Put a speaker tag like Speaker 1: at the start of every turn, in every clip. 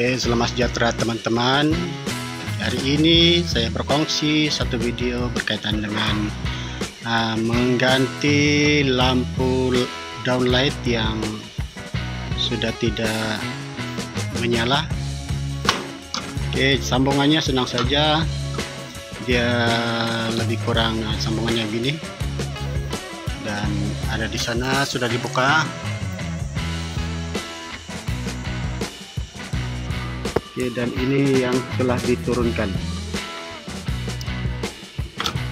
Speaker 1: Oke, selamat sejahtera teman-teman. Hari ini saya berkongsi satu video berkaitan dengan uh, mengganti lampu downlight yang sudah tidak menyala. Oke, sambungannya senang saja. Dia lebih kurang uh, sambungannya gini. Dan ada di sana sudah dibuka Oke, dan ini yang telah diturunkan.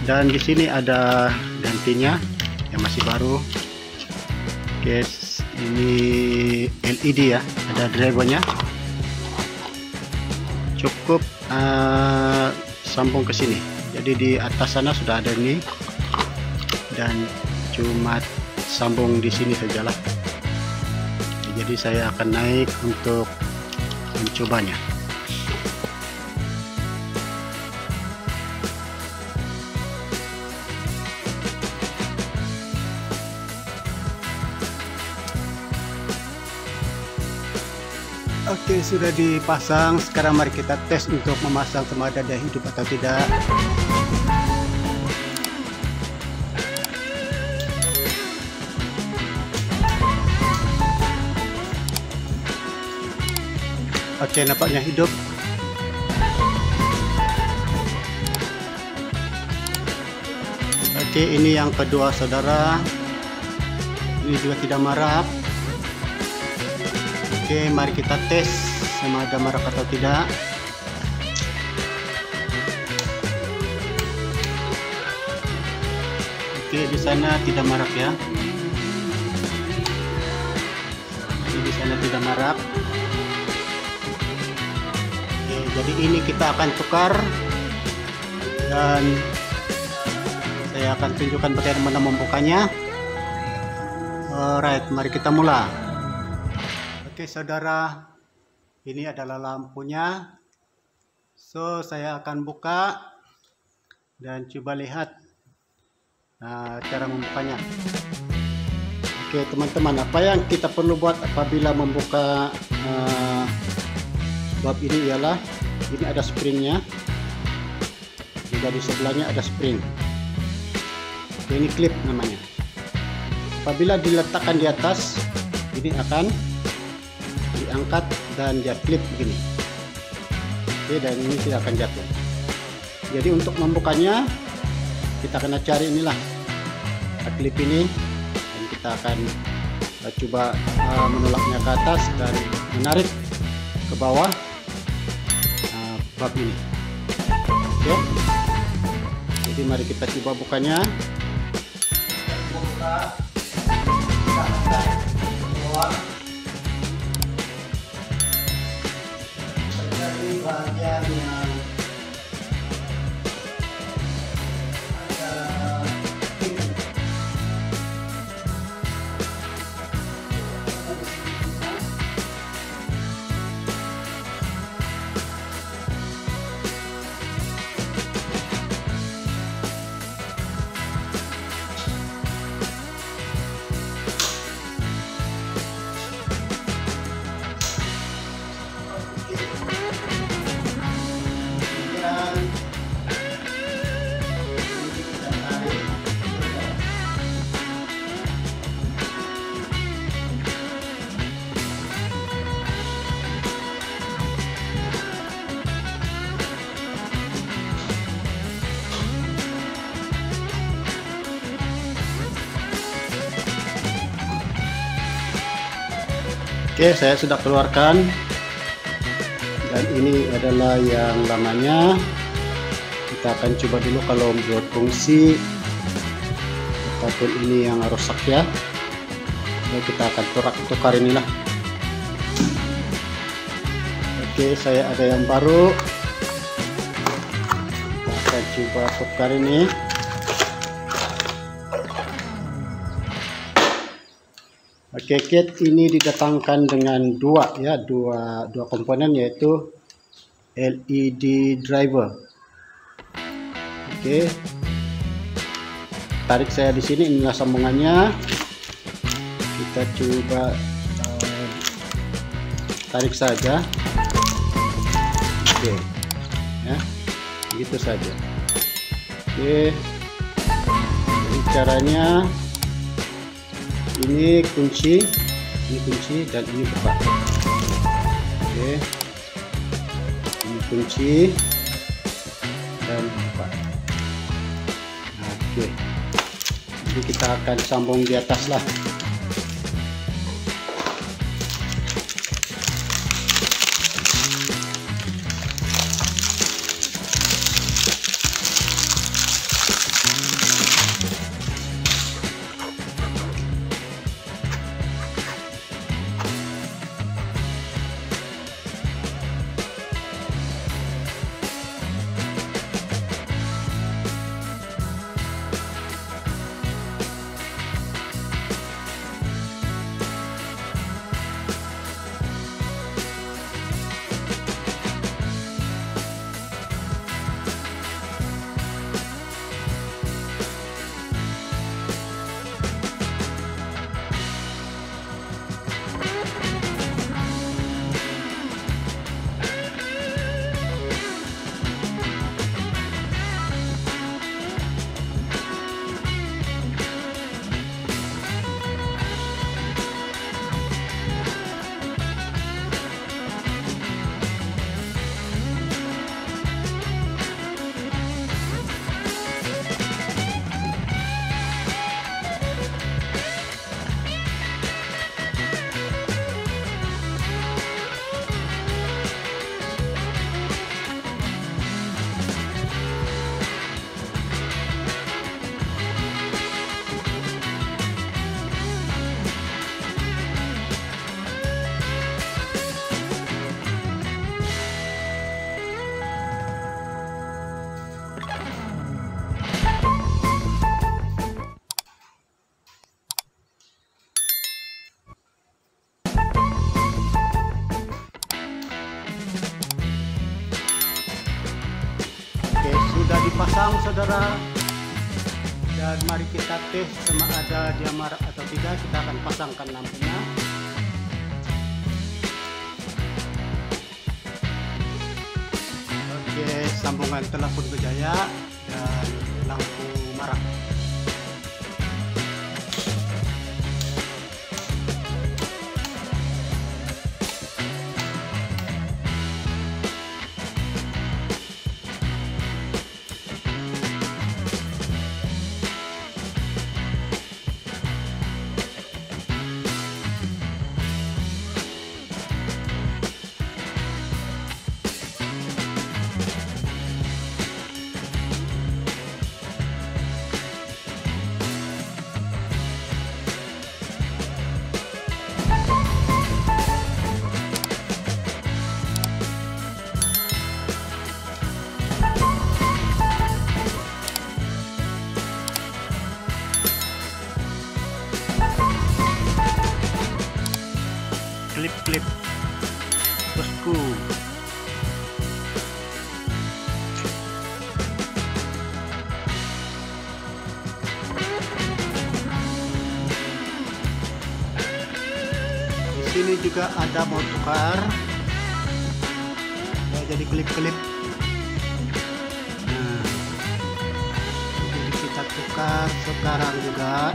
Speaker 1: Dan di sini ada gantinya yang masih baru. Oke, ini LED ya, ada drivernya. Cukup uh, sambung ke sini. Jadi di atas sana sudah ada ini dan cuma sambung di sini sajalah. Jadi saya akan naik untuk mencobanya. Oke, sudah dipasang. Sekarang mari kita tes untuk memasang temada daya hidup atau tidak. Oke, nampaknya hidup. Oke, ini yang kedua saudara. Ini juga tidak marah. Oke, mari kita tes sama ada marak atau tidak. Oke, di sana tidak marak ya. Di sana tidak marak. Jadi ini kita akan tukar dan saya akan tunjukkan bagaimana membukanya. Alright, mari kita mulai. Oke saudara, ini adalah lampunya. So saya akan buka dan coba lihat nah, cara membukanya. Oke teman-teman, apa yang kita perlu buat apabila membuka uh, bab ini ialah ini ada springnya. Juga di sebelahnya ada spring. Ini klip namanya. Apabila diletakkan di atas, ini akan diangkat dan dia klip begini oke dan ini tidak akan jatuh jadi untuk membukanya kita akan cari inilah klip ini dan kita akan uh, coba uh, menolaknya ke atas dan menarik ke bawah bab ini. Oke. Jadi mari kita coba bukanya. Buka Oke, saya sudah keluarkan. Dan ini adalah yang lamanya. Kita akan coba dulu kalau buat fungsi ataupun ini yang rusak ya. Jadi kita akan tukar, tukar inilah. Oke, saya ada yang baru. Kita akan coba tukar ini. Oke, kit ini didatangkan dengan dua ya, dua dua komponen yaitu LED driver. Oke. Tarik saya di sini inilah sambungannya. Kita coba uh, tarik saja. oke ya gitu saja oke jadi caranya ini kunci ini kunci dan ini buka oke ini kunci dan nah, oke jadi kita akan sambung di atas lah sudah dipasang saudara. Dan mari kita tes sama ada dia marah atau tidak. Kita akan pasangkan lampunya. Oke, sambungan telepon berjaya dan lampu sini juga ada mau tukar. Ya, jadi klip-klip. Nah, jadi kita tukar sekarang juga.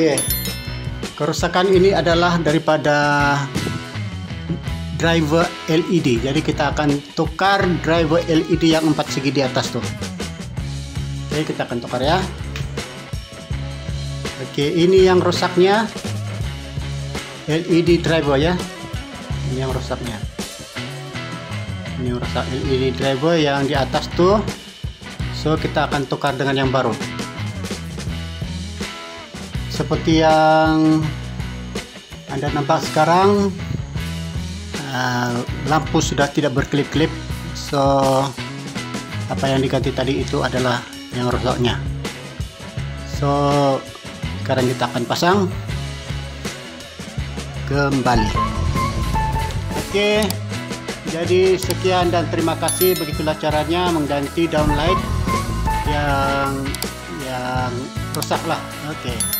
Speaker 1: Oke. Kerusakan ini adalah daripada driver LED. Jadi kita akan tukar driver LED yang empat segi di atas tuh. Oke, kita akan tukar ya. Oke, ini yang rusaknya LED driver ya. Ini yang rusaknya. Ini rusak LED driver yang di atas tuh. So kita akan tukar dengan yang baru. Seperti yang Anda nampak sekarang uh, lampu sudah tidak berkelip-kelip. So apa yang diganti tadi itu adalah yang rusaknya. So sekarang kita akan pasang. Kembali. Oke jadi sekian dan terima kasih. Begitulah caranya mengganti downlight yang yang rusak lah oke